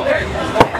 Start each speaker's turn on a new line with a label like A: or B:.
A: Okay.